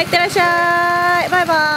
はいいってらっしゃい。バイバイ。